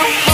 forever.